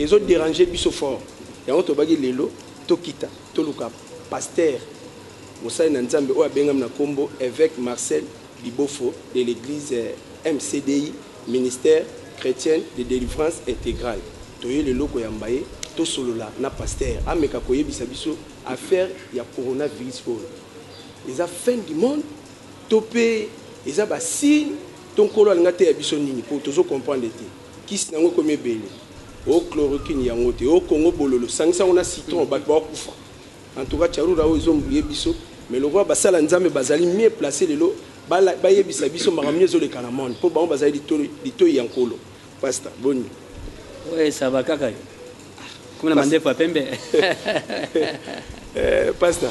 ezodérange biso fort. Yango tobaki lelo tokita toluka. Paster mosali na nzambe oyo abengami na évêque marcel bibofo de l'église eh, mcdi ministère chrétienne de délivrance intégrale. Toye lelo koyamba ye tosolola na paster ameka koyebisa biso affaire ya coronavirus oyo. Eza fin du monde to mpe eza basigne to nkolo alinga te ya biso nini mpo tozocomprendre te? Kisi nango ekomi o chloroquine yango te o kongo bololo sangisa yango na citron bato bakufa en tout cas charura oyo ezombrie biso mais lokola basala nzambe bazali mieux place lelo bayebisa biso makambo ezoleka na monde mpo bango bazali litoi ya nkolo pasta boni va kaka. La mandé pour pembe. Eh, pasta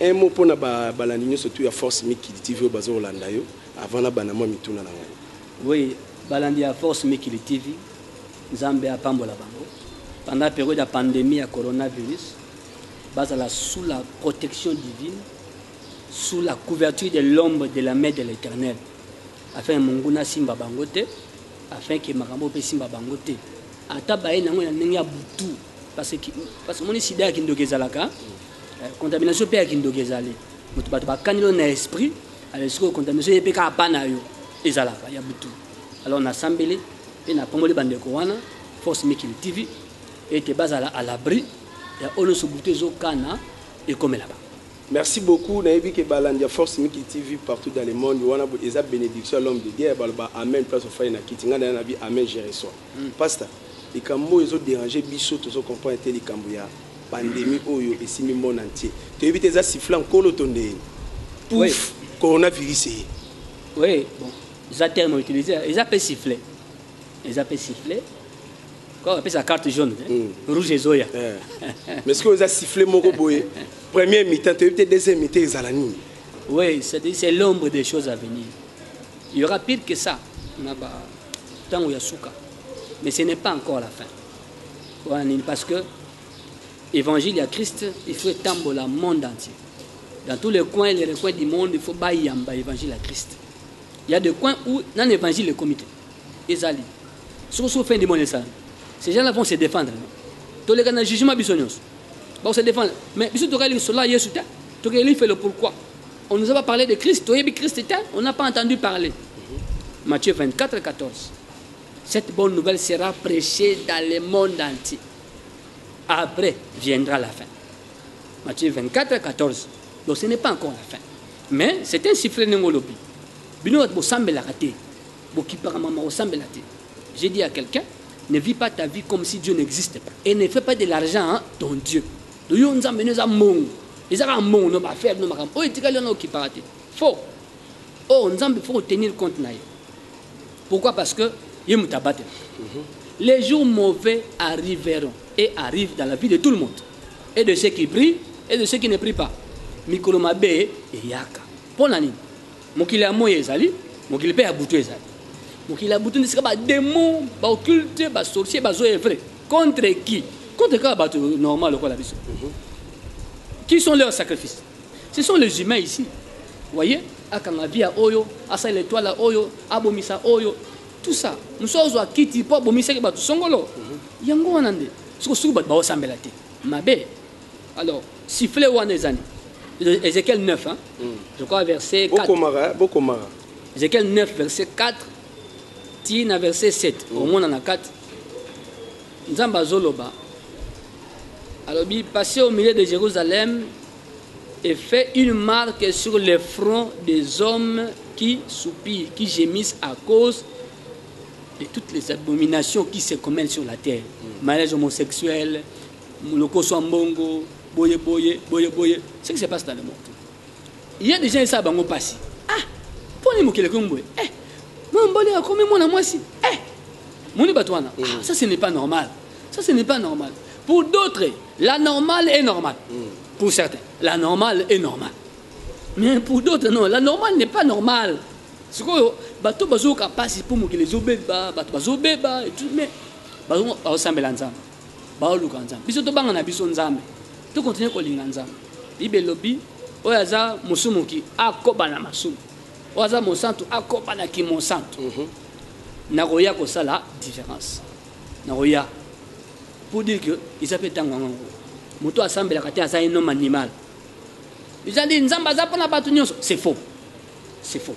un mot mpona ba- balandi nyonso tu ya force mikili tv oyo bazolanda yo avant na bana mwa mituna na ngai Oui, balandi ya force mikili TV. Nzambe apambola bango. Pendant la période de la pandémie à coronavirus, bazala sous la protection divine, sous la couverture de l'ombre de la main de l'Éternel. Afin monguna simba bango te, afin que makambo pe simba bango te. Ata baye nango na ndenge ya butu parce que parce que moni sida ya kindoki ezalaka eh, contamination mpe ya kindoki ezali moto bato bakani lo na esprit alors sikoyo contamination ye mpe kaka pa na yo ezalaka ya butu alors nasambeli mpe napongoli bandeko wana force mikili tv ete bazala à l'abri ya oyo nyonso butu ezokana ekomela bango merci beaucoup nayebi ke balandi ya force mikili tv partout dans le monde. Wana eza bénédiction ya l'homme de guerre baloba amen place ofai na kiti ngai na bi amen je reçois pasta likambo oyo ezodérange biso tozocomprendre te likambo ya pandémie oyo esimbi monde entier. Toyebi te eza sifla nkolo to ndeni Oui. pouf coronavirus eye oui bon eza terme utilisé eza mpe sifflet eza mpe sifflet ko apesa carte jaune te Mm. rouge ezoya Eh. mais soki oyo eza sifle moko boye? Premier toyebi te deuxième mitan ezala nini Oui, c'est l'ombre des choses à venir. Il y aura pire que ça. Naba, tango ya suka. Mais ce n'est pas encore la fin. Parce que évangile à Christ, il faut étendre le monde entier. Dans tous les coins et les recoins du monde, il faut bailler évangile à Christ. Il y a des coins où, dans l'évangile, le comité, Ezali. Sur ce fin du monde, ça. Ces gens-là vont se défendre. dans le jugement, ils vont se défendre. Mais, sont là, ils sont là, il fait le pourquoi. On nous a pas parlé de Christ. Toi, Christ était, on n'a pas entendu parler. Matthieu 24, 14. Cette bonne nouvelle sera prêchée dans le monde entier. Après viendra la fin. Matthieu 24, 14. Donc ce n'est pas encore la fin. Mais c'est un sifflet nengolobi. Bino wat bosambela raté. Bokipara mama osambela te. J'ai dit à quelqu'un, ne vis pas ta vie comme si Dieu n'existait pas. Et ne fais pas de l'argent hein, ton Dieu. Do yo nzambe neza mongo. ezaka mongo no bafaible no makambo oyo etikali wana okipaka te faux. Oyo nzambe faut tenir compte pourquoi? Parce que ye moto abatela les jours mauvais arriveront et arrivent dans la vie de tout le monde. Et de ceux qui prient et de ceux qui ne prient pas. Mikolo mabe eyaka mpo na nini? Mokili ya moi ezali ya butu ezali mokili ya butu ndesika badémon baocculte basorcier bazoevre contre qui? Contre kaka bato normal lokola biso qui sont leurs sacrifices? Ce sont les humains ici. Vous voyez? Akangavia Oyo, Asa l'étoile Oyo, Abomisa Oyo, tout ça. Nous sommes à Kiti, pour Abomisa qui bat Songolo. Yango Wanande. Ce que vous avez dit, c'est Mabe. Alors, sifflet ou anezani. Ézéchiel 9, hein? je crois, verset 4. bokomaka bokomaka Ézéchiel 9, verset 4. Tina, verset 7. Au moins, on a 4. Nzamba Zoloba. Alors, il passait au milieu de Jérusalem et fait une marque sur le front des hommes qui soupirent, qui gémissent à cause de toutes les abominations qui se commettent sur la terre. Mariage homosexuel, le mbongo, boye boye, boye boye. C'est ce qui se passe dans le monde. Il y a des gens qui savent bango passer. Ah, pour les mots qui le combo. Eh, mon bolé a commis mon moi si. Eh, mon batouana. Ah, ça ce n'est pas normal. Ça, ce n'est pas normal. Pour d'autres, la normale est normale. Mm. Pour certains, la normale est normale. Mais pour d'autres, non, la normale n'est pas normale. sikoyo bato bazoyoka mpasi mpo mokili ezobeba bato bazobeba mais bazosambela nzambe baoluka nzambe biso tobanga na biso nzambe tokontinue kolinga nzambe bible elobi oyo aza mosumuki akoba na masumu oyo aza mosantu akobanaki mosantu nakoya kosala différence. Nakoya pour dire que eza mpe ntango yango moto asambelaka te aza un homme animal. Eza ndi nzambe aza mpona bato nyonso. C'est faux. C'est faux.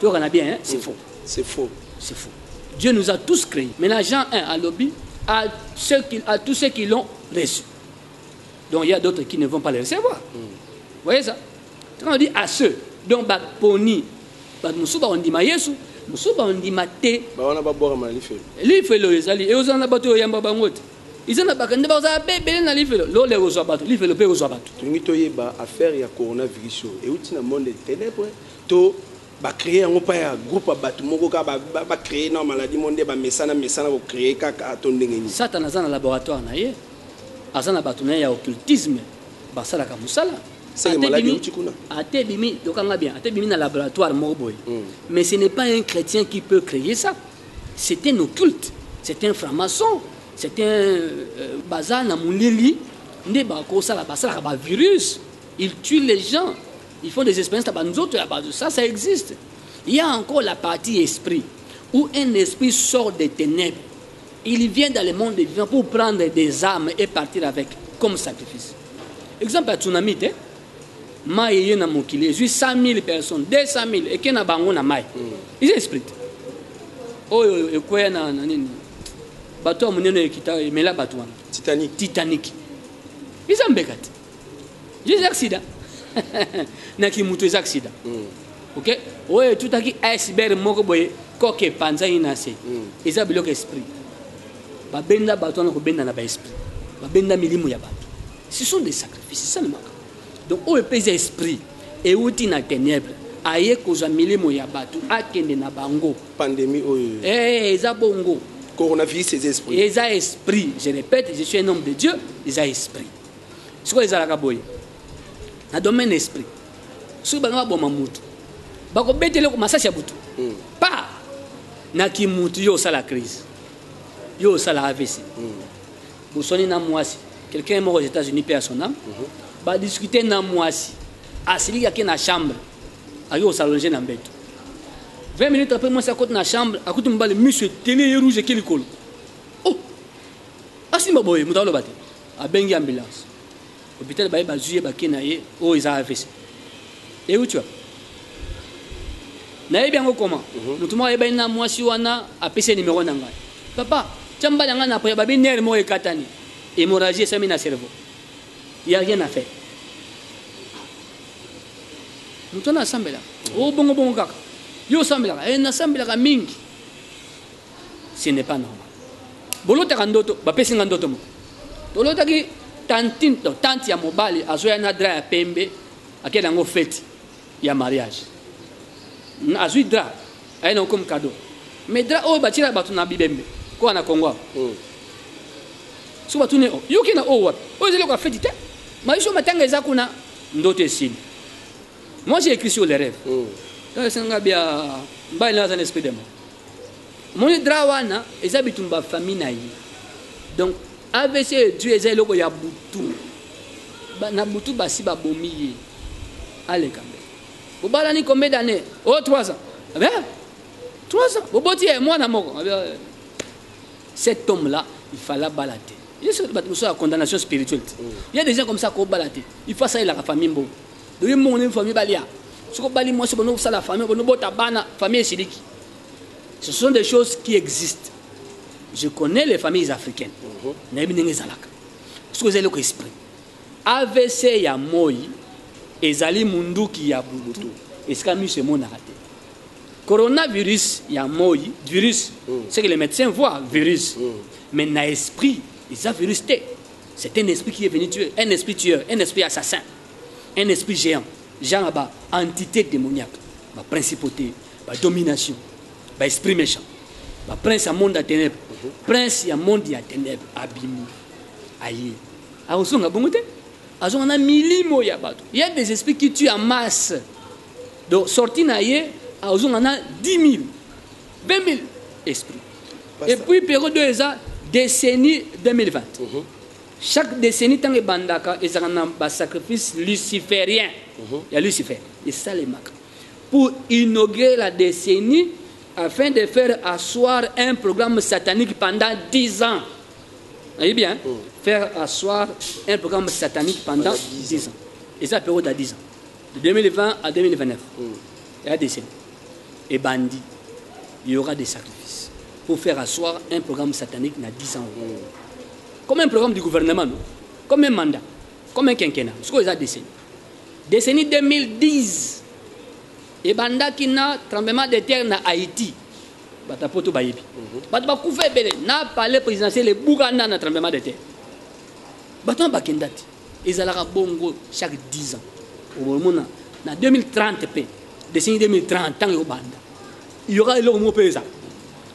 Toyokana bien hein? c'est faux. C'est faux. c'est faux. Dieu nous a tous créés. Maintenant jean 1 à lobby à, ceux qui, à tous ceux qui l'ont reçu. Donc il y a d'autres qui ne vont pas le recevoir. Vous voyez ça? Quand on dit à ceux donc baponi bato mosusu baondima yesu mosusu baondima te. Bawana babwakama na lifelo. Lifelo ezali eozala na bato oyo oyamba bango te. Eza na bakande bazala mpe ebele na lifelo. Lole ekozwa bato lifelo mpe ekozwa bato. Tolingi toyeba affaire ya coronavirus oyo. Euti na monde de ténèbre to bacréé yango mpa ya groupe ya bato moko kaka bacréé na maladi mo nde bamesana mesana kocréé kaka to ndenge nini. Satana aza na laboratoire na ye. Aza na bato na ye ya occultisme. Basalaka mosala Na laboratoire moko boye Mm. mais ce n'est pas un chrétien qui peut créer ça. C'est un occulte. C'est un franc-maçon. C'est un euh, baza na molili nde bakosala basalaka bavirus ils tuent les gens. Ils font des expériences ya bato ça ça existe. Il y a encore la partie esprit où un esprit sort des ténèbres. Il vient dans le monde des vivants pour prendre des âmes et partir avec comme sacrifice. Exemple ya tsunami mai eye na mokili ezwi 100 000 personnes 200 000 eke na bango na mai eza esprit oyo ekweya na na nini? Bato ya monene ekita emela bato wana. Titanic. Titanic. Eza mbeka te je eza accident naki moto eza accident ok? Oyo etutaki iceberg moko boye koke epanzani na se. Eza biloko esprit. Babenda bato wana kobenda na baesprit babenda milimo ya bato. Ce sont des sacrifices manque donc oyo mpe eza esprit euti na ténèbre aye kozwa milimo ya bato akende na bango. Pandémie oyo Eh, eza bongo. Coronavirus eza esprit. Eza esprit. Je répète je suis un homme de dieu eza esprit. Sikoyo ezalaka boye na domaine esprit. Soki bango baboma mutu bakobetela masasi ya butu. Mm. pa! Naki mutu yo osala crise. Yo osala avc bosoni na mwasi. Quelqu'un moko aux états-unis mpe ya son âme badiscute na mwasi. Asiliki ake na chambre. Aki kosalonge na mbeto 20 minutes après mwasi akoti na chambre akuti mobali miso etele ye rouge eke likolo oh! Asimba boye moto aloba te. Abengi ambulance. Hôpital baye bazwi ye bake na ye. Oyo eza avc euti wa nayebi yango koma motu moko ayebani na mwasi wana apesi ye nimero na ngai. Papa tia mbali yangai na poya babi nere moko ekatani. Hémorragie esami na cerveau ya rien à faire moto wana asambelaka o bongo bongo kaka. Yo osambelaka e nasambelaka mingi. Ce n'est pas normal. Bolotaka ndoto bapesi nga ndoto moko. Tolotaki tantine to tante ya mobali azoya na dra ya pembe akeli yango fete ya mariage. Na- azwi dra aye nango comme cadeau. Mais dra oyo batiela bato na bibembe koa na kongo awa. Mm. so batuni o yoki na oyo wapi? Oyo ezali lokola feti te maiso matanga eza kuna? Ndoto esili. Moi j'ai écrit sur les rêves. Mm. donc esenga bia mbali na aza na esprit de mort? Moni dra wana eza bitumba famille na ye. Donc avc edu eza eloko ya butu. Ba- na butu basi babomi ye. Aleka mbele bobalani combien d'année o 3 ans. Abe 3 ans. Boboti ye mwana moko. Abe, eh, cet homme là il fallait bala te ye soki bato mosusu ya condamnation spirituelle te. Il y a des gens comme ça kobala te. Il faut asalelaka famille mbongo doki mbongo nini famille balia. Soki obali mwasi bono osala famille bono bota bana famille esiliki. Ce sont des choses qui existent. Je connais les familles africaines. Nayebi ndenge ezalaka. Soki eza eloko esprit. Avc ya moi ezali munduki ya butu esika miso emonaka te. Coronavirus ya moi virus. C'est que les médecins voient virus. Mais na esprit eza virus te c'est un esprit qui est venu tuer. Un esprit tueur un esprit assassin un esprit géant. Genre ba entité démoniaque. Principauté domination esprit méchant. Baprince ya monde ya ténèbre prince ya monde ya ténèbre abimi aye akozonga bongo te azonga na milimo ya bato il y a des esprits qui tuent en masse. Donc sorti na ye azonga na 10 000 20 000 esprits. Et puis période oyo eza décennie 2020 chaque décennie ntango ebandaka ezalaka na basacrifice luciférien ya lucifer esalemaka pour inaugurer la décennie afin de faire asseoir un programme satanique pendant 10 ans. Voyez bien faire asseoir un programme satanique pendant 10 ans. et ça période à 10 ans. De 2020 à 2029 il y a décennie. Et bandit il y aura des sacrifices pour faire asseoir un programme satanique dans 10 ans. Comme un programme du gouvernement non? Comme un mandat comme un quinquennat. Ce que ça décennie décennie 2010 ebandaki na tremblement de terre na haïti. Bato poto bayebi. Bato bakufa ebele na palais présidentiel ebukanda na tremblement de terre. Bato wana bakenda te ezalaka bongo chaque 10 ans. Omona na 2030 mpe décennie 2030 ntango ekobanda yoka eloko moko mpe eza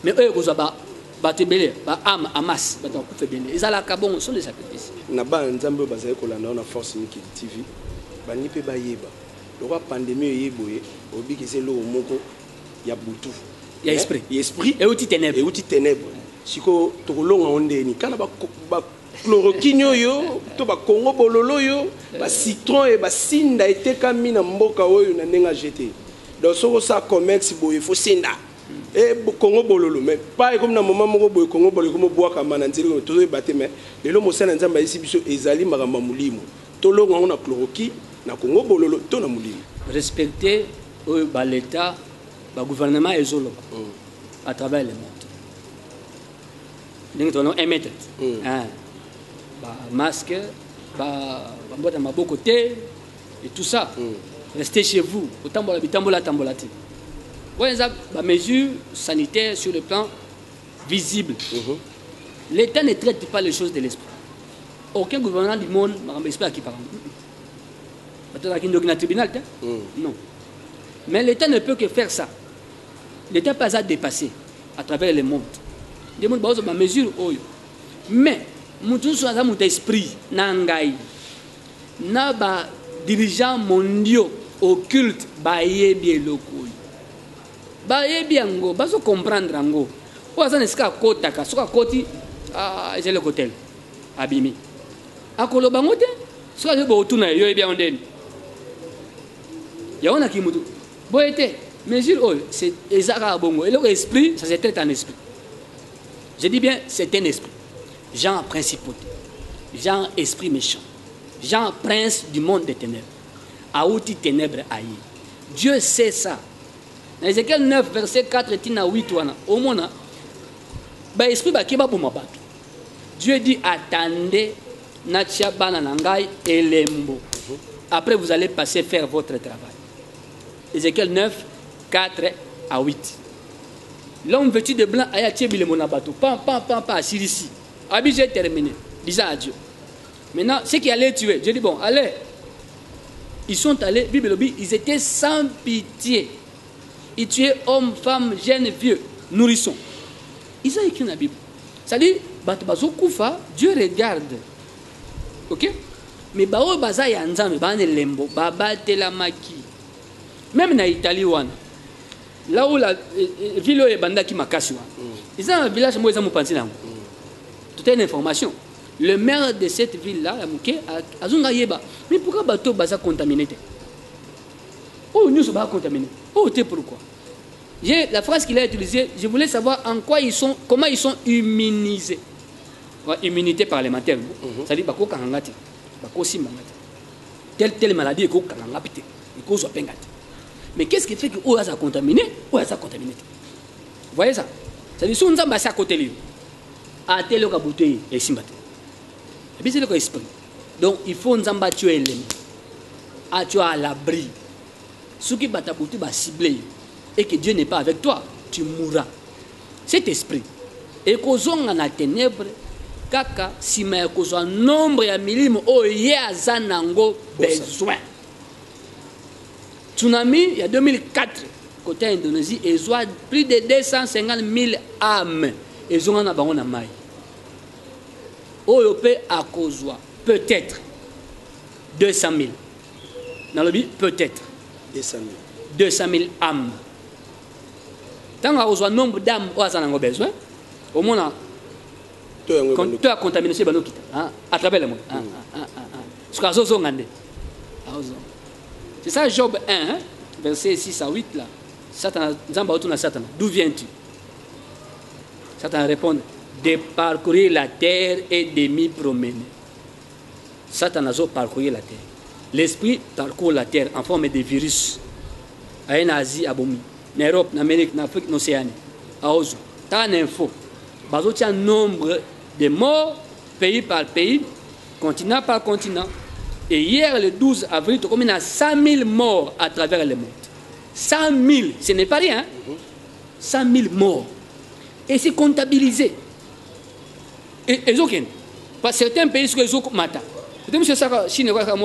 mais oyo ekozwa bato ebele baame amas bato bakufa ebele ezalaka bongo so de sacrifice na bana nzambe oyo bazali kolanda wana force mikili tv balingi mpe bayeba lokwa pandémie oyo ye boye obikisa eloko moko ya butu ya esprit. Ya esprit. Euti ténèbre. Euti ténèbre. Sikoyo tokolonga ngo ndeni kana bachloroquine oyo to bakongo bololo oyo bacitron e basinda etekami na mboka oyo na ndenge agete donc soki osala commerce boye fo sinda e kongo bololo mais pa ekomi na moma moko boye kongo bololo ekomi obwakama na nzela tozoyeba te mais lelo mosala na nzambe ayesi biso ezali makambo ya molimo. Tolonga yango na kongo bololo to na molimo. Respecter oyo baleta bagouvernement ezoloba à travers le monde. Ndenge tona un mètre. Bamasque bambota maboko te et tout ça. Restez chez vous otambola bitambola atambola te oyo eza bamesure sanitaire sur le plan visible. L'état ne traite pas les choses de l'esprit. Aucun gouvernement du monde esprit aki paranga batozalaki ndoki na tribunal te non. Mais l'état ne peut que faire ça. L'état pas à dépasser à travers le monde. Nde monde bazozwa bamesure oyo mais motu nyonso aza moto esprit na ngai na badirigeant mondiaux occulte bayebi eloko oyo bayebi yango bazocomprendre yango. Oyo aza na esika soki tele abimi. Akoloba te soki oyebi yango ndeni. Yango mesure oyo eza kaka bongo. Eloko esprit ça se traite esprit. Je dis bien c'est un esprit. Jean principauté Jean esprit méchant. Jean prince du monde des ténèbres. Auti ténèbres aye Dieu sait ça na Ézéchiel 9 verset 4 tina 8 wana omona baesprit bake baboma bato. Dieu dit attendez natia bana na ngai après vous allez passer faire votre travail. Ézéchiel 9 4 à 8 l'homme vêtu de blanc aya tie bilemo na bato. Pan pan pan pan asilisi abi j'ai terminé. Disant à Dieu. Maintenant ceux qui allaient tuer Dieu dit bon allez. Ils sont allés Bible ils étaient sans pitié ils tuaient hommes femmes jeunes vieux nourrissons ils ont écrit dans la Bible. C'est-à-dire Dieu regarde. Ok? Mais baoyo baza ya nzambe bana elembo babatelamaki même na italie wana là où la ville oyo ebandaki makasi wana eza na village moko eza mopanzi na yango. Toute une information. Le maire de cette ville là ya moke azonga yeba. Mais pourquoi bato baza contaminé te oyo nyonso baa contaminé oyo te pourquoi la phrase qu'il a utilisée, je voulais savoir en quoi ils sont, comment ils sont immunisés. Immunité parlementaire. C'est-à-dire, bako kangangati, bako simbangati. Telle, telle maladie, eko kangangapite, eko soit pengati. Mais qu'est-ce qui fait que ou a contaminé, ou a contaminé Vous voyez ça? C'est-à-dire, si on a à côté lui, à tel et simbate. Et puis c'est le esprit. Donc, il faut. À tu à l'abri. Battent bouteille, bah cibler. et que Dieu n'est pas avec toi, tu mourras. Cet esprit, ekozonga na ténèbre kaka nsima ya kozwa nombre ya milimo oyo ye aza nango besoin. Tsunami ya 2004 côté indonésie ezwa plus de 250 000 âmes. Ezonga na bango na mai oyo mpe akozwa peut-être 200 000 nalobi peut-être 200 000 200 000 âmes. Ntango akozwa nombre d'âme oyo aza nango besoin. Omona to ya contamination ebanda okita hein, à travers le monde. Hein, hein, hein, soki azozonga nde azozonga c'est ça job 1 hein, verset 6 à 8 là. Satan nzambe aotuna satana d'où viens-tu? Satan répond de parcourir la terre et de m'y promener. Satan azoparcourir la terre l'esprit parcourt la terre en forme de virus na asie na europe na amérique na afrique na océanie aozwa taka na info bazotia nombre de morts pays par pays continent par continent et hier le 12 avril tokomi na 100 000 morts à travers le monde 100 000 ce n'est pas rien hein? 100 000 morts et c'est comptabilisé et ezokende parce que certains pays soki ezomata ete monsieur saka chine ekwaka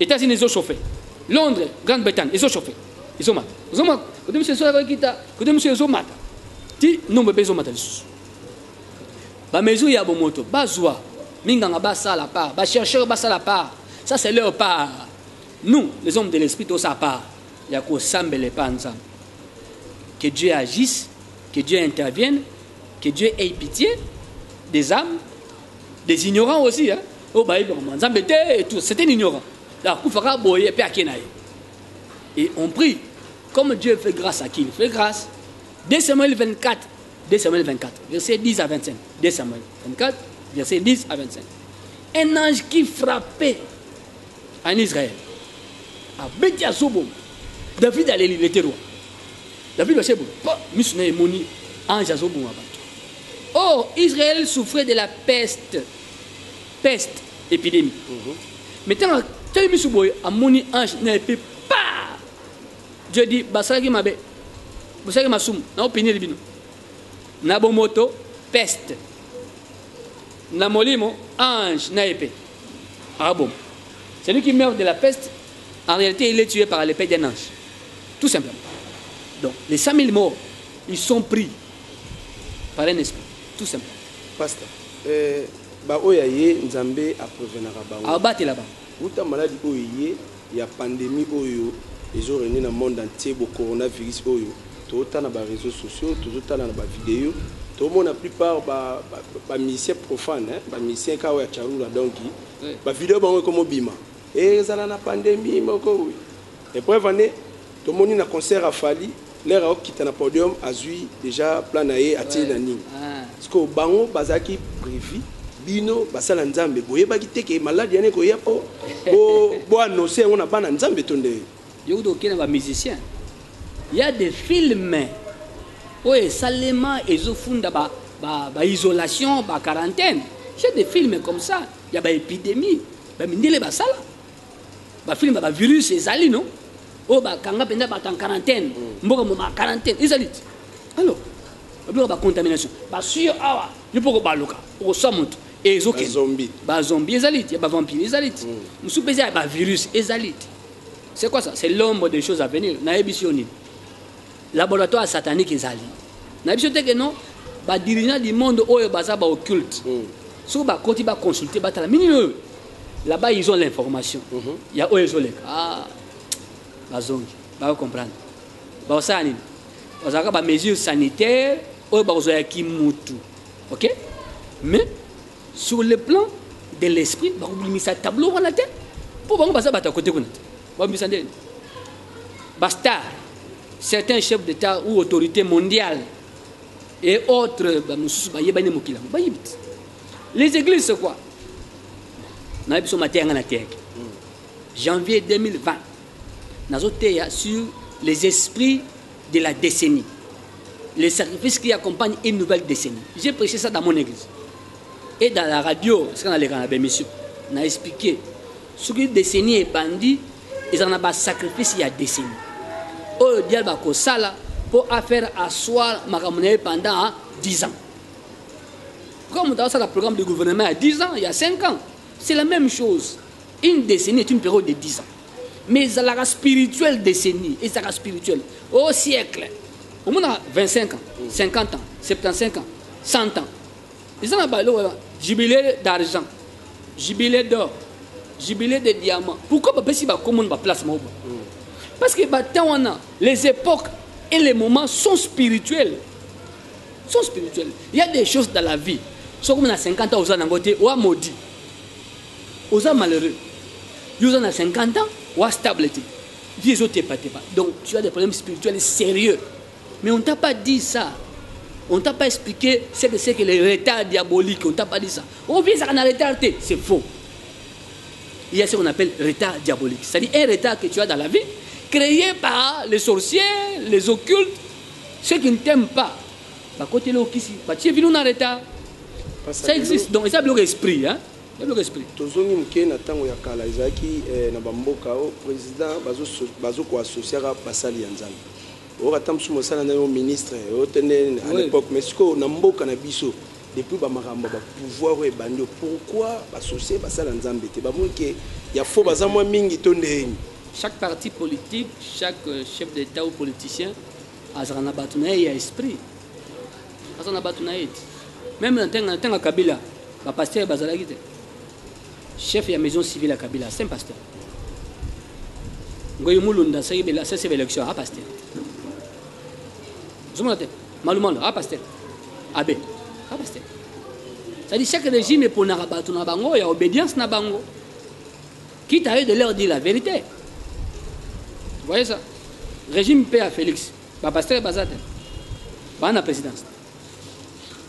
mwa okita états-unis ezochauffe londres grande-bretagne ezochauffe ezomata ozomata kote monsieur saka ekita kote monsieur ezomata ti nombre mpe ezomata lisusu bamesure ya bomoto bazwa minganga basala part. Bachercheur basala part. Ça c'est leur part. Nous les hommes de l'esprit tosala part. Ya kosambela epa nzambe que dieu agisse que dieu intervienne que dieu ait pitié des âmes des ignorants aussi hein? nzambe te et tout. C'est un ignorant et on prie comme dieu fait grâce à qui il fait grâce 2 Samuel 24 2 Samuel 24 verset 10 à 25 2 Samuel 24 verset 10 à 25 un ange qui frappait en Israël abeti azobo david aleli il était roi. David miso na emoni ange bato or israël souffrait de la peste peste épidémie. Mais ntango tali miso boye amoni ange na epe pa. Dieu dit basalaki mabe bosalaki masumu naopineli bino na bomoto peste. Na molimo ange na épée akaboma celui qui meurt de la peste. En réalité il est tué par l'épée d'un ange. Tout simplement. Donc les 100 000 morts ils sont pris par un esprit. Tout simplement. Pasteur eh, baoyo ya ye nzambe aprevenaka bango abatela bango uta maladi oyo ye ya pandémie oyo ezorene na monde entier bo coronavirus oyo. Tozotala na baréseaux sociaux tozotala na bavideo tomona plupart bamisien profane hein, bamisien kaka oyo ya charula Ouais. bavideo bango ekomobima ezala na pandémie moko epreuve ane tomoni na concert afali lere aokita na podium azwi déjà plan na ye atie na nini. Ah. parceke bango bazalaki prévu bino basala nzambe. Boyebaki te ke maladi yani ekoya mpo boannonce yango na bana nzambe to nde yokuti okende bamusicien. Ya des films oyo esalema ezofunda baisolation ba, ba baquarantaine j'ai des films comme ça. Ya baépidémie bamindele basala. Bafilme bavirus ezali no oyo bakanga mpenza bato en quarantaine. Mboka mo baquarantaine ezali ti? Alors babiloko bacontamination basuyo awa. Yo mpo kobaluka okoswa moto ezokende bazombi bazombi ezali ya bavampire ezali ti mosusu mpe eza ya bavirus ezali ti c'est quoi ça? C'est l'ombre des choses à venir. Nayebi yo nini? Laboratoire satanique ezali. Nayebi yo te ke non? Badirigeant du monde oyo baza baocculte soki bakoti baconsulte batala minini oyo là-bas ils ont l'information. Ya oyo ezoleka. Ah, bazongi bakocomprendre bakosala nini? Bazalaka bamesure sanitaire oyo bakozwa ya kimutu. Ok? Mais sur le plan de l'esprit bakobimisa tableau wana te mpo bango baza bato ya kote kuna te babimisa nde bastar certains chefs d'état ou autorités mondiales et autres bamosusu bayebani mokili yango bayebi te les églises c'est quoi? Nayebi biso mateya nga na teyaki janvier 2020 nazoteya sur les esprits de la décennie. Les sacrifices qui accompagnent une nouvelle décennie. J'ai prêché ça dans mon église et dans la radio sika naleka na bémission na expliqué. Soki décennie ebandi ezala na basacrifice ya décennie. Oyo diable bakosala mpo afaire asseoir makambo na ye pendant 10 ans. Pourquoi moto azosala programme de gouvernement il y a 10 ans il y a 5 ans? C'est la même chose. Une décennie est une période de 10 ans. Mais ezalaka spirituel décennie ezalaka spirituel au siècle. Omona 25 ans 50 ans 75 ans 100 ans. Eza na baloko jubilé d'argent. Jubilé d'or. Jubilé de diamant pourquoi bapesi bakomona baplace moko boye parce que les époques et les moments sont spirituels. Sont spirituels. Il y a des choses dans la vie. Soki omona 50 ans nango te oa maudit. Oza malheureux. Yo oza na 50 ans te. Vie ezotepatepa donc tu as des problèmes spirituels sérieux. Mais on t'a pas dit ça on t'a pas expliqué ce que c'est que le retard diabolique on t'a pas dit ça. On vient ça na retard c'est faux. Il y a ce qu'on appelle retard diabolique. C'est-à-dire un retard que tu as dans la vie créé par les sorciers les occultes ceux qui ne t'aiment pas. Bakoteli okisi batie vino na retard. Ça existe. Donc eza biloko esprit hein? tozongi moke na ntango ya kala ezalaki eh, na bamboka oyo président bazokoasosiaka basali ya nzambe mosala na yo ministre à l'époque mais sikoyo na mboka na biso depuis bamakambo ya bapouvoir oyo ebandi oyo pourquoi basocie basala nzambe te? Bamoni ke ya fo baza mwa mingi to ndeni chaque parti politique chaque euh, chef d'état ou politicien azalaka na bato na ye ya esprit. Aza na bato na ye te. Même na ntango ya kabila bapaster bazalaki te. Chef ya maison civile ya kabila c'est un pasteur. Ngoyi mulunda asasi baélection a pasteur ozomona te malumalo a pasteur abe a pasteur c'est-à-dire chaque régime eponaka bato na bango ya obédience na bango quitte à eux de leur dire la vérité. Vous voyez ça? Régime mpe ya félix. Bapaster baza te baa na présidence.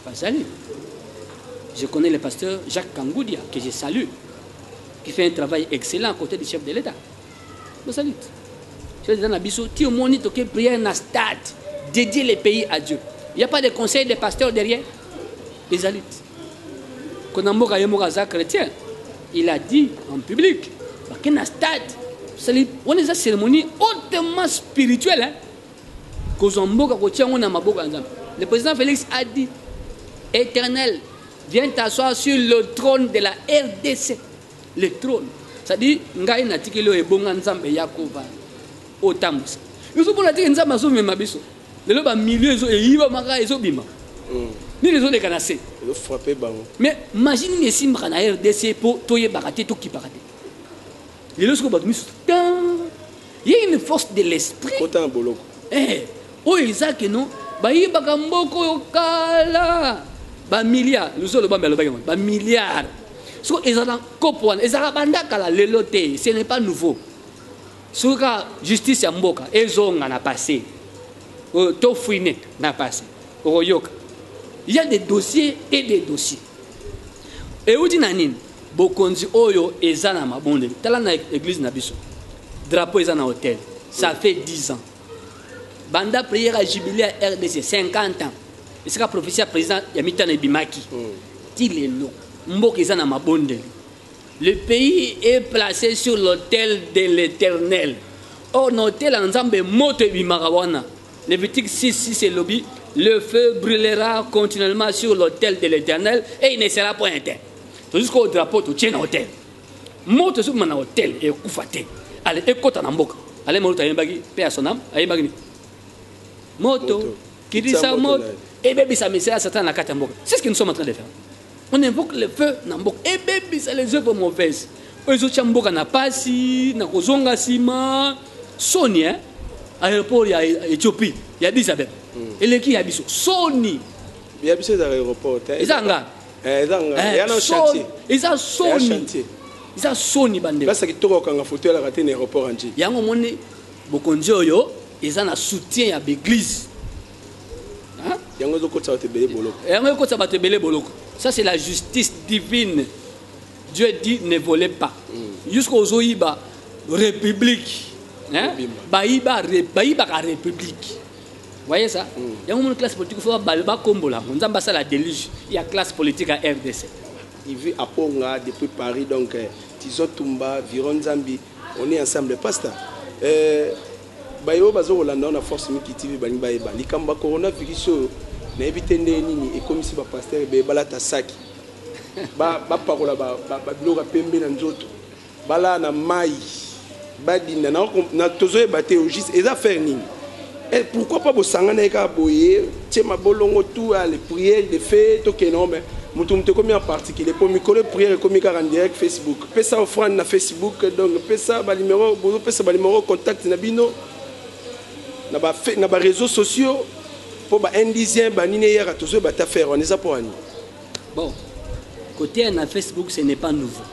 Bazali je connais le pasteur jacques kangoudia que je salue qui fait un travail excellent à côté du chef de l'état. Bazali te chef d'état na biso ti omoni toke prière na stade dédier le pays à dieu. Il y a pas de conseil de pasteur derrière ezali te kona mboka ye moko aza chrétien il a dit en public bake na stade hautement spirituelle hein? yango na maboko ya nzambe. Le président félix a dit éternel viens t'asseoir sur le trône de la rdc le trône. C'est-à-dire ngai natikeli oyo ebonga nzambe ya kovanda otambusa ezomona teke nzambe azomema biso lelo bamilio eyibamaka ezobima nini ezoleka na se? Ezofrappe bango. Mais machine nini esimbaka na rdc mpo toyebaka te tokipaka te. Lelo soko bato misusu tan ye une force de l'esprit. Kota na boloko. Eh, oyo eza keno bayibaka mboka oyo kala. Bamiliard luso olobambe alobaki yango bamiliard soki eza na kopo wana ezalaka banda kala lelo te ce n'est pas nouveau. Soki kaka justice ya mboka ezonga na passé oyo tofuine na passé okoyoka il y a des dossiers et des dossiers. Euti na nini bokonzi oyo eza na mabondeli tala na église na biso. Drapeau eza na hotel ça fait 10 ans. Banda prière ya jubilé ya rdc 50 ans. Esika prophétie ya président ya mitano ebimaki ti lelo mboka eza na mabondeli le pays est placé sur l'autel de l'éternel. Or na hotel ya nzambe moto ebimaka wana lévitique 6 6 elobi le feu brûlera continuellement sur l'autel de l'éternel et il ne sera point éteint. O drapeau totie na hotel moto ezobima na hotel ekufa te ale ekɔta na mboka. Ale moluto ayembaki mpe ya sonam ayembaki nini moto Moto. kirisa Kitisa moto na ebebisa misala ya satan na kati ya mboka. C'est ce que nous sommes en train de faire. On invoque le feu na mboka. Ebebisa les œuvres mauvaises. Oyo ezotya mboka na pasi na kozonga nsima soni eh? Aéroport ya éthiopie ya Addis Abeba. Eleki ya biso soni ya biso ezaka aéroport te eza nga? Eh, eza Eh, soni. chantier. Eza soni ya kitoko okanga foto elaka te na aéroport anji yango omoni bokonzi oyo eza na soutien ya baeglise Hein? yango ezokotisa bato ebele boloko. Yango ekotisa bato ebele boloko. Ça c'est la justice divine. Dieu dit ne volez pas. Jusqu'à ozoyiba république bayibaka république. Voyez ça? Yango moni classe politique fo bakombola. Yango nzambe asala déluge. Ya classe politique ya rdc ivi aponga depuis paris donc eh, tizo tumba viron nzambi on est ensemble. Pasteur eh, bayo bazokolanda na force miki tv balingi bayeba likambo ya coronavirus oyo nayebi te nde nini ekomisi bapaster ebele balata saki Ba- bapakola ba- ba- babiloko ya pembe na nzoto. Balaa na mai badinda. Na- na tozoyeba te o juste eza faire nini? Et pourquoi pas bosangana ye kaka boye? Tie mabolongo tout à les prières de fait tokende ngo me moto moto ekomi en particulier. Mpo mikolo prière ekomi kaka en direct facebook. Pesa offrande na facebook donc pesa balimero bozopesa balimero contact na bino na bafe- na baréseaux sociaux. Mpo baindisien banini eyaka tozoyeba ta faire wana eza mpo wani Bon, côté na Facebook, ce n'est pas nouveau.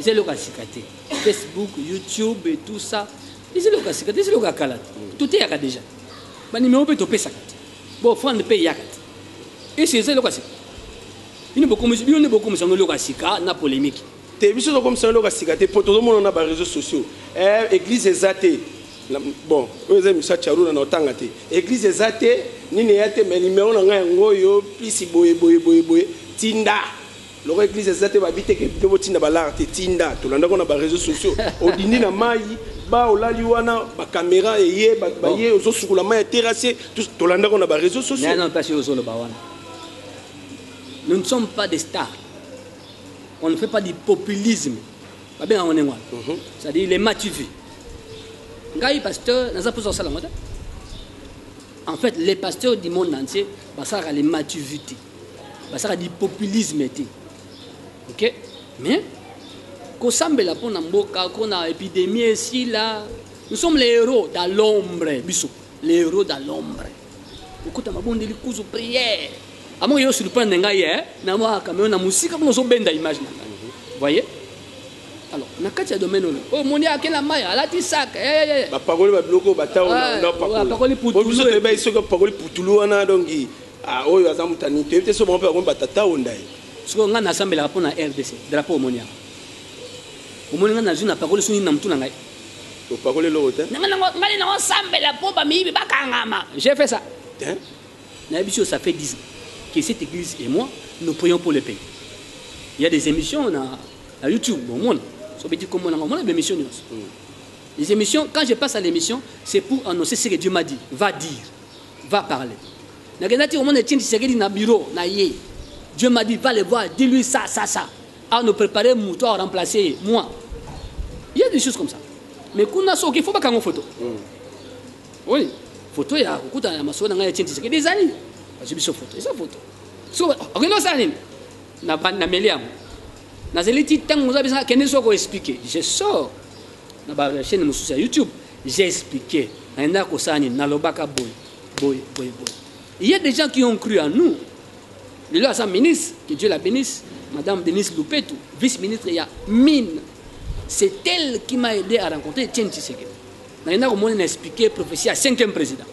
C'est le cas cicaté. facebook youtube et tout ça. Eziloka sika te eziloka kala te. Toteyaka déjà. Banimero mpe topesaka te. Bofrande mpe eyaka te. Esi eza eloko ya sika. Bino nde bokomisango eloko ya sika na polémique. Te biso tokomisa eloko ya sika te po tozomona na baréseaux sociaux. Eh, église eza te. Bon oyo eza miso acharuna na otanga te. Église eza te nini eya te mais nimero na ngai yango oyo plisi boye boye boye boye tinda. Loko eza te babi teke mpe botinda balara te tinda tolandako na baréseaux sociaux odindi na mai ba olali wana bacaméra eye ba- baye ozosukula mai ya terrasse tout- tolandako na baréseaux sociaux Non, non, pas sur le Bawana. Nous ne sommes pas des stars. On ne fait pas du populisme. Moi. C'est-à-dire les matuvis. Ngai pasteur, En fait, les pasteurs du monde entier, ça a les matuvités. Ça a du populisme. ok? Mais kosambela mpona mboka mpona épidémie esila nous sommes les héros dans l'ombre biso. Les héros dans l'ombre. Okota mabondeli kuzu prière. Amoko yo surprendre ngai ye namwaka meo na mosika mpona ozobenda image na ngai. Voye alors na kati ya domaine oyo oyo mondi akela mai alati sak eh, eh, eh. bapakoli babiloko bataonapakoliputuebai ah, soki bapakoli putulu wana donki ah, oyo aza mutani toyebi te so bango mpe bakomi batataonda ye sikoyo ngai nasambelaka mpo na rdc drapeau omoni yango omoni ngai nazwi na pakoli soni na mutu na ngai. Opakoli eloko te? Ngai nango- ngai nango sambela mpo bamiyibi bakangama j'ai fait ça. Hein? nayebi so ça fait 10 ans que cette église et moi nous prions pour le pays. Il y a des émissions na, na youtube bomona sobeti bémission nyonso les émissions quand je passe à l'émission c'est pour annoncer ce que dieu m'a dit. Va dire va parler. Nakendaki komona etienne tshisekedi na bureau na ye dieu m'a dit va le voir dis-lui ça ça ça. À nous préparer à remplacer moi. Il y a des choses comme ça. Mais kuna soki faut bakango photo. Oui. Photo ya kokutana na masolo na ngai etienne tshisekedi ezali bazwi biso photo photo. So osala nini na na kende soko expliqué je sors. Na ya youtube. J'ai expliqué. Naenda il y a des gens qui ont cru en nous lelo aza ministre que dieu la bénisse madame denise lupetu vice-ministre ya mine. C'est elle qui m'a aidé à rencontrer etienne tshisekedi. Naenda komona na expliqué prophétie ya cinquième président.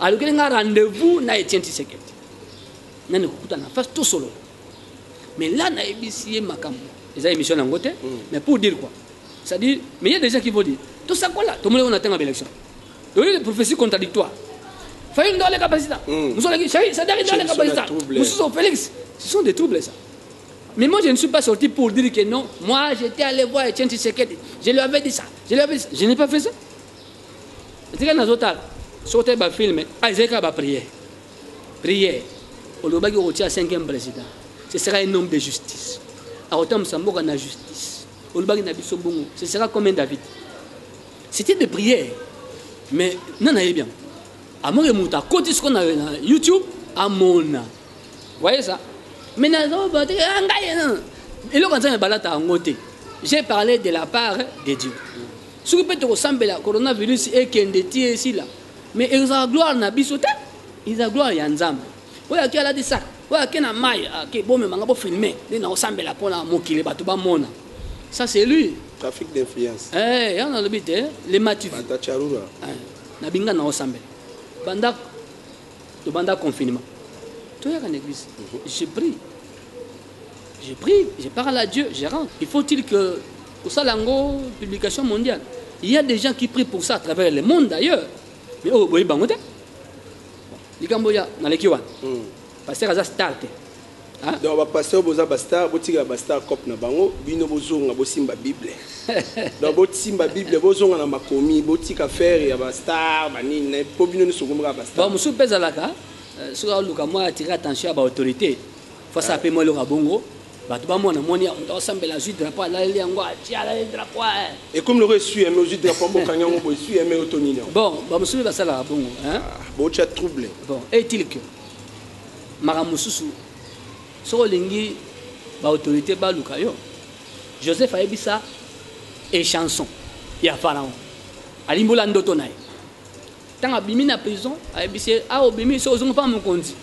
Alukeli nga rendez-vous na etienne tshisekedi. Nani kokutana face tosolola mais là nayebisi ye makambo eza émission nango te mais pour dire quoi? C'est-à-dire mais il y a des gens qui vont dire tosakola tomoni ngo na ntango ya baélection toyei les prophéties contradictoires fayi ndo aleka président Mm. mosu aleki sadaki ndo Ce aleka sont des président troubles. mosusu au félix ce sont des troubles ça mais moi, je ne suis pas sorti pour dire que non. Moi, j'étais allé voir Etienne Tshisekedi. Je lui avais dit ça. Je lui avais dit ça. Je n'ai pas fait ça. C'est dans autres, sortez ma film. Ah, c'est qu'à prière. Prière. Au Lobaki, on retient cinquième président. Ce sera un homme de justice. À autant Samboka na justice. Au Lobaki na Bissobongo. Ce sera comme un David. C'était des prières. Mais non, non, bien. À mon remonta, côté ce qu'on a na YouTube, à mon. Vous voyez ça? Mais nazoba te ah, ngai non. eloko nzambe balata yango te j'ai parlé de la part de dieu. Soki mpe tokosambela coronavirus ekende ti esila mais ezala gloire na biso te eza gloire ya nzambe oyo ake alati saka oyo ake na mai ake bomemanga bofilme nde nakosambela mpona mokili bato bamona ça c'est lui. Trafic d'influence. Eh, yango nalobi te le matuvi bata charura na osambela banda confinement. Toyaka na église je prie je prie je parle à dieu je rentre. Il faut-il que kosala yango publication mondiale il y a des gens qui prient pour ça à travers le monde d'ailleurs. Mais oyo boyebi bango te likambo ya naleki wana paster aza star te Ah, donc bapaster boza bastar botikala bastar cope na bango bino bozonga bosimba bible. Donc bosimba bible bozonga na makomi botika faire ya bastar banini mpo bino nyonso komaka bon bastar mosusu mpe ezalaka euh, soki aoluka mwa atire attention ya baautorité fo asala mpe mwa eloko bongo. Bato bamona moni moto asambela azwi drapeau alaleli yango atie alaleli et comme loko esui aime ozwi drapeau mbokangi yango bo esui aime oto nini yango bon bamosusu basalaka bongo botya trouble bon est-il que makambo mosusu soki olingi baautorité baluka yo. Joseph ayebisa echanson ya pharaon. Alimbola ndoto na ye ntango abimi na prison ayebisi ye awa obimi so ozongo mpa mokonzi.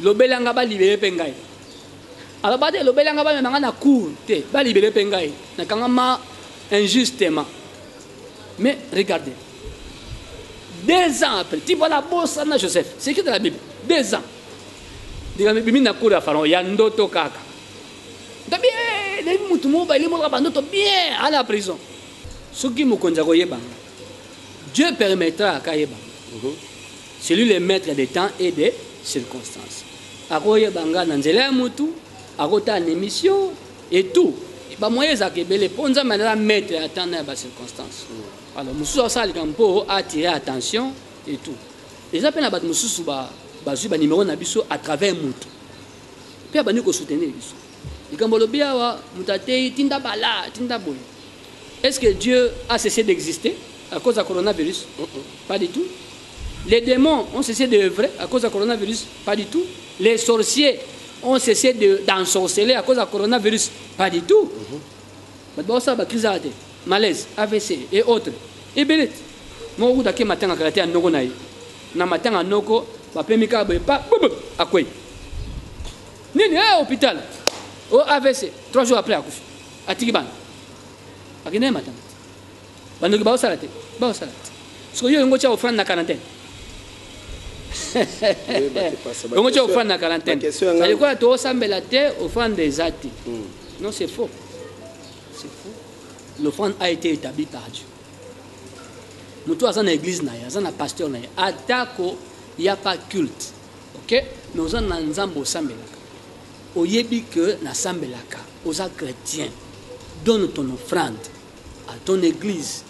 Lobelanga balibere mpe ngai. Aloba te lobelanga bamemanga na cour te balibere mpe ngai. Nakangama injustement. Mais regardez. Deux ans après ti voilà bosana joseph c'est écrit dans la bible. Deux ans likambo ebimi na cour ya pharaon ya ndoto kaka. Nto bien nayebi motu moko bayelimolaka bandoto bien ala prison. Soki mokonzi akoyebanga dieu permettra akayebanga c'est lui le maître des temps et des circonstances. Akoyebanga na nzela ya motu akotala na émission et tout. Bamoyen ezalaka ebele mpo nzambe azala maître ya temps na ya bacirconstance alors mosusu asala likambo mpo atire attention et tout. Eza mpe na bato mosusu bazwi banimero na biso à travers motu mpe abandi kosoutenir biso. Likambo olobi awa moto atei tinda bala tinda boye. Est ce que dieu a cessé d'exister à cause ya coronavirus? Pas du tout. Les démons ont cessé d'œuvrer à cause du coronavirus? Pas du tout. Les sorciers ont cessé d'ensorceler à cause du coronavirus? Pas du tout. Maintenant, ça, crise malaise, AVC et autres. Et bien, moi, vous avez matin à karaté à Nogo Naï. Na matin à Nogo, ba pemika ba pa à quoi Nini, eh, hôpital. Au AVC, trois jours après. À Tigiban. À Guinée matin. Bandoki ba au salate. Ba au salate. Parce que yo, yon go tia offrande na quarantaine. ongo tia ofrande na quarantaine alikola toosambela te offrande eza te non c'est faux c'est faux l'offrande a été établie par dieu moto aza na église na ye aza na pasteur na ye atako ya pas culte ok? Mais oza na nzambe osambelaka oyebi ke nasambelaka oza chrétien donne ton offrande à ton église.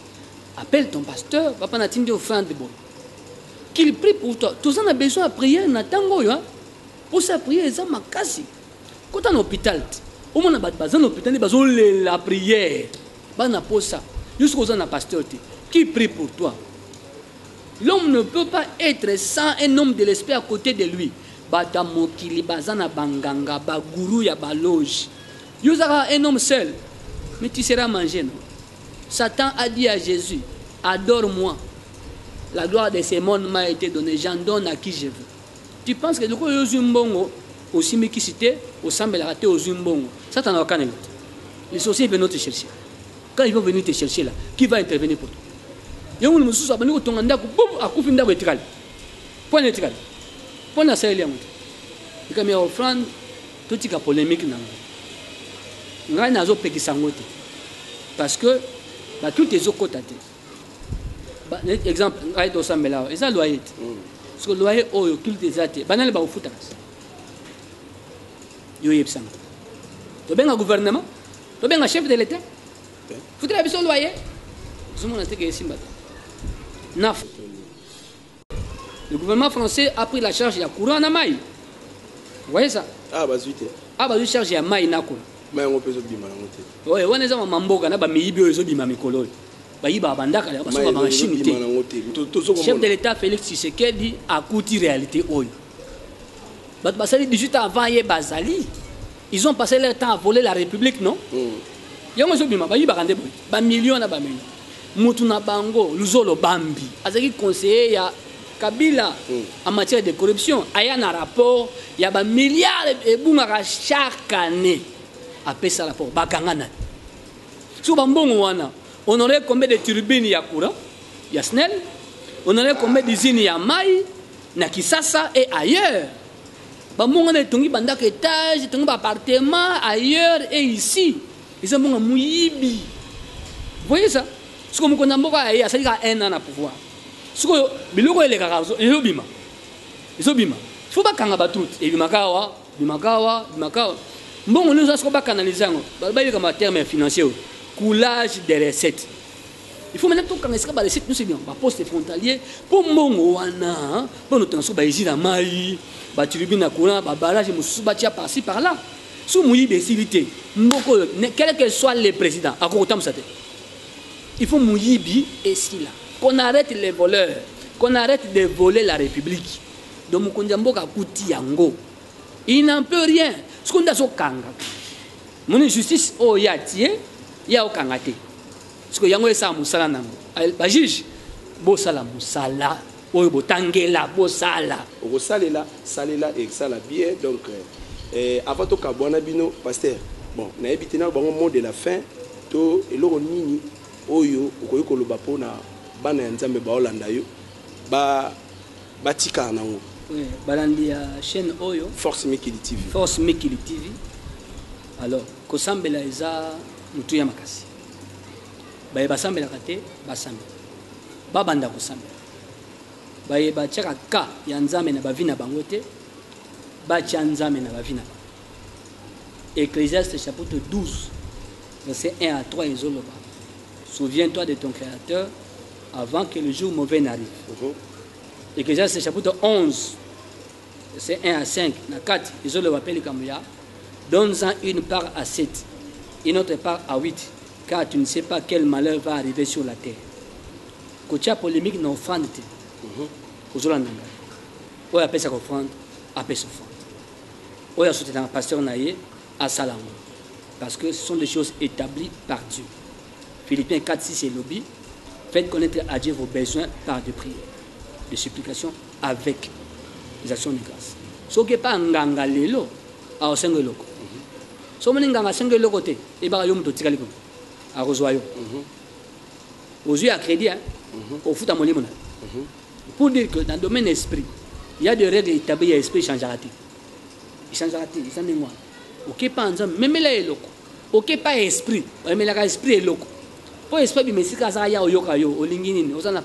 Appelle ton pasteur papa natindi offrande boye qu'il prie pour toi. Toza na besoin ya priere na ntango oyo mposa ya priere eza makasi kota na hôpital te omona bato baza na hôpital nde bazolela priere bana posa. Yo soki oza pasteur te qui prie pour toi? L'homme ne peut pas être sans un homme de l'esprit à côté de lui. Bato ya mokili baza na banganga baguru ya baloge yo ozaka un homme seul mais tu seras mangé satan a dit à jésus adore moi la gloire de ces mondes m'a été donnée, j'en donne à qui je veux. Tu penses que du coup, aux Mbongo, au Simikisité, au Sambelate, aux Mbongo, ça t'en a aucun Les sorciers viennent te chercher. Quand ils vont venir te chercher là, qui va intervenir pour toi? Yango na mosusu abandi kotonga ndako boum akufi ndako etikali. Mpo na etikali. Mpo na asaleli yango te. Likami ya offrande totika polémique nango ngai nazopekisa yango te. Parce que baculte ezokɔta te. Exemple ngai tosambela awa. Eza loyer te. Parce que loyer oyo culte eza te. Banani bakofutaka yo oyebisanga tobenga gouvernement? Tobenga chef de l'état? Futela biso loyer? Ozomona teke esimba te naf le gouvernement français a pris la charge ya courant na mai vous voyez ça? Ah bazwi te a bazwi charge ya mai na kola mai yango mpe ezobima nango te oyo wana eza mamamboka na bamiyibi oyo ezobima mikolo oyo bayibaka bandaka basoka bamashine te chef de l'état félix tshisekedi akuti réalité oyo bato basali 18 ans avant ye bazali. Ils ont passé leur temps à voler la république non? Yango ezobima bayibaka nde boye bamillion na bamillion mutu na bango luzolo bambi. Azalaki conseiller ya kabila en matière de corruption. Aya na rapport ya bamilliard ebungaka chaque année. Apesa rapport bakanga nani so bambongo wana on aurait combien de turbines ya courant ya snel on aurait combien d'usines ya mai na kisasa et ailleurs? Bambongo wana etongi bandako étage etongi baappartement ailleurs et ici. Eza mbongo moyibi voyez ça? Sikoyo mokonzi ya mboka aye asali kaka un an na pouvoir. Sikoyo biloko elekaka ezobima. Ezobima. Fo bakanga bato te ebimaka awa bimaka awa bimaka awa. Mbongo nyonso asiko bakanalize yango. Bayebika materme financier coulage des recettes. Il faut maintenant tokanga esika barecette nyonso ebima baposte frontalier. Mpo mbongo wana mpona otanga soko baesi na mai baturubine na courant babarage mosusu batia parci par là so moyibi esili te. Mboka oyo quel que soit le président akokotambusa te il faut moyibi esila qu'on arrête les voleurs qu'on arrête de voler la république. Donc mokonzi ya mboka akuti yango. Il n'en peut rien. Soki nde azokanga moni justice oyo ye atie ye aokanga te soki yango esala mosala nango. Bajuge bosala mosala oyo botangela bosala okosalela salela ekosala bien donc eh, avant tokabwana bino paster bon nayebi te na bango mot de la fin to eloko nini oyo okoki koloba mpona bana ya nzambe baolanda yo ba- batikala nango. Oui, balandi ya chaîne oyo. Force mikili tv force mikili tv alors kosambela eza motu ya makasi. Baye basambelaka te basambela babanda kosambela. Baye batiaka ka ya nzambe na bavi na bango te batya nzambe na bavi na bango. Ecclésiaste chapitre 12 verset 1 à 3 ezoloba souviens-toi de ton créateur avant que le jour mauvais n'arrive Mhm. Ecclésiaste chapitre 11, verset 1 à 5, na 4, ils ont le rappel comme ya. Donne-en une part à 7, une autre part à 8, car tu ne sais pas quel malheur va arriver sur la terre. Kotia polémique na offrande te. Ozolanda ngai. Oyo apesa offrande, apesa offrande. Oyo asoutenaka pasteur na ye, asala yango. Parce que ce sont des choses établies par Dieu. Philippiens 4, 6 et lobby. Faites connaître à Dieu vos besoins par des prières, des supplications avec les actions de grâce. soki epa nganga lelo akosenga eloko so omoni nganga asenga eloko te ebaka yo moto otikali kuna akozwa yo. Ozwi ya crédit hein, ofuta molimo na. Yo. pour dire que dans le domaine esprit il y a des règles établies ya esprit echangeaka te echangeaka te eza ndenge wana okepa nzambe memela ye eloko okepa esprit. Omemelaka esprit eloko mpo esprit abima esika azaka oyoka yo olingi na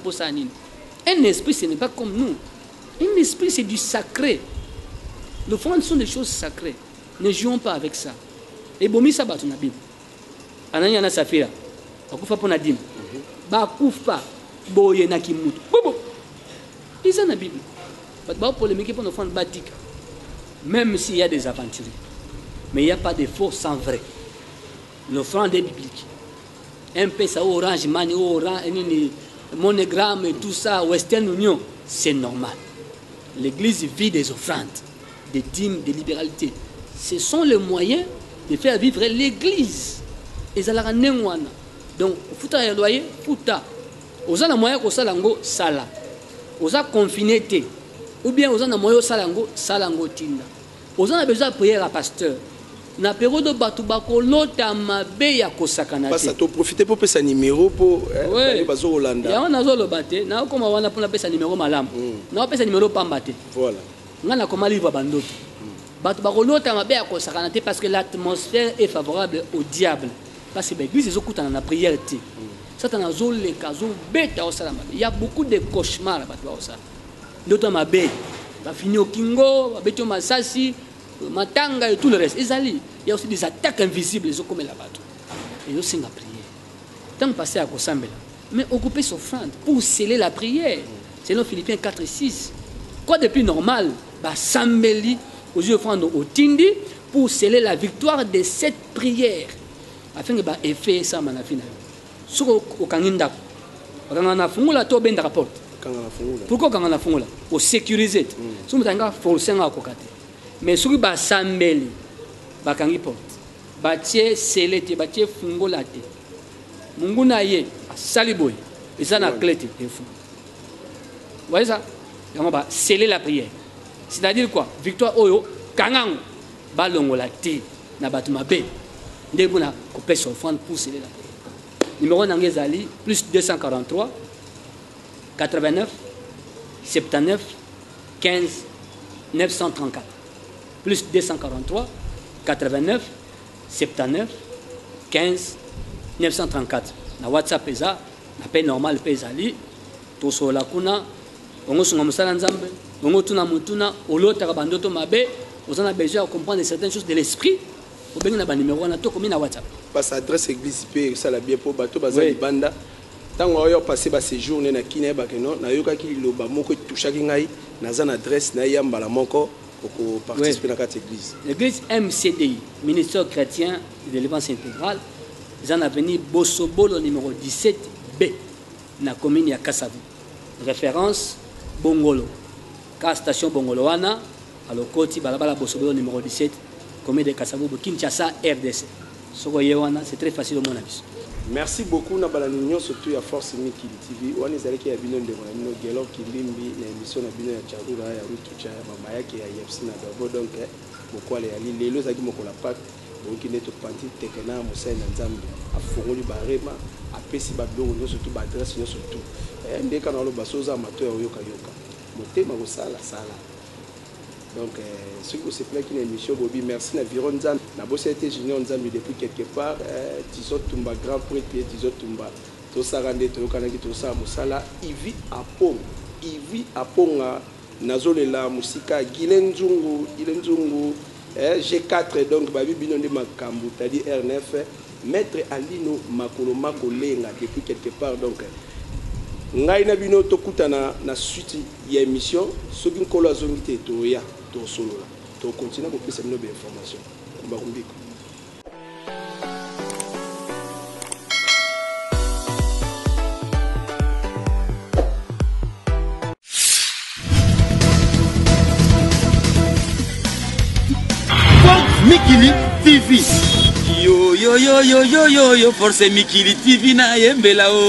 un esprit ce n'est pas comme nous. Un esprit c'est du sacré. L'offrande sont des choses sacrées. Ne jouons pas avec ça. Ebomisa bato na bible. Anania na safira. Bakufa mpo na dime bakufa. Boyenaki mutu bobo eza na bible. Bato baopolémike mpo na offrande batika. Même s'il y a des aventuriers. Mais il n'y a pas de faux sans vrai. L'offrande est biblique mpesa orange money orange et tout ça western union c'est normal. L'église vit des offrandes des dîmes des libéralités. Ce sont les moyens de faire vivre l'église. Ezalaka ndenge wana donc ofuta ya loyer futa moyen sala. Te. Ou bien na moyen tinda. Oza na besoin ya priere ya pasteur na periode oyo bato bakolota mabe ya kosakana te. pasa toprofite mpo opesa nimero mpo Ouais. bazokolanda yango nazoloba te. Nakokoma wana mpona pesa nimero malamu naopesa nimero pamba te. Ngai nakoma livre bandoto. Bato bakolota mabe ya kosakana te parce que l'atmosphère est favorable au diable. Parce que baeglise ezokutana na prière te. Satana azoleka azobeta osala mabe. Ya beaucoup de cauchemar bato baosala ndoto ya mabe. Bafini okingo babeti yo masasi matanga et tout le reste. Ezali ya aussi des attaques invisibles ezokomela bato ezosenga prière. Ntango paster ya kosambela. Mais occuper son offrande pour sceller la prière. Selon philippiens 4 et 6 quoi de plus normal? Basambeli ozwi offrande otindi pour sceller la victoire de cette prière. Afin que baeffet esamba na vi na yo soki okangi ndako okanga na fungula to obendaka porte. Pourquoi okanga na fungula osécurise te soki moto alinga force mais soki basambeli bakangi porte batie sele te batie fungola te. Mungu na ye asali boye eza na clé te efu voyez ça? Yango basele la prière. C'est-à-dire quoi? Victoire oyo kangango balongola te na bato mabe nde mpona kopesa offrande pour sele la prière. Numéro nange ezali plus 243 89 79 15 934 plus 243 89 79 15 934 na whatsapp eza na pe normal mpe ezali. Tosolola kuna ongosunga mosala nzambe ongo tuna motuna olotaka bandoto mabe oza na besoin ya comprendre certaines choses de l'esprit. Obengi na banimero wana tokomi na whatsapp. Pasa adresse église mpe esala bien mpo bato baza libanda. Ntango oyo pase baséjourne na kini nayebake no nayokaki liloba moko etushaki ngai naza na adresse ye okoparticipe na kati église. L'église mcdi ministère chrétien de délivrance intégrale eza na avenue bosobolo numéro 17 b na commune ya kasavu référence bongolo. Ka station bongolo wana alokoti balabala bosobolo numéro 17 commune de kasavu kinshasa rdc c'est très facile omona biso merci beaucoup na balani nyonso tu ya force mikili tv wana ezalaki ya bino ndeko na bino gelo kilimbi na émission na bino ya charura ya rutucha ya mama yake ya yepsi na dogo donc mokwale yali lelo ezalaki mokolo pake boyoki nde topanti teke na mosali na nzambe afongoli barema apesi babiloko nyonso tu baadresse nyonso tu. Ndeka na oloba so oza mato ya oyokayoka motema kosala sala donc euh, soki osepelaki na émission bobi merci na viro nzambe naboseli te junior nzambe depuis quelque part euh, tizotumba grand prêtre ye tizotumba tosala nde toyokanaki tosala mosala ivi apong ivi aponga nazolela mosika gile nzungu gile nzungu eh, g4 donc babi bino nde makambo tadi r9 maître alino makolo makolenga depuis quelque part donc ngai na bino tokutana na suite ya émission soki nkolo azongi te toya tosolola. Tokontinue kopesa bino bainformation. Kumbakumbika mikili tv yoyoyoyoyoyo force mikili tv nayembela o.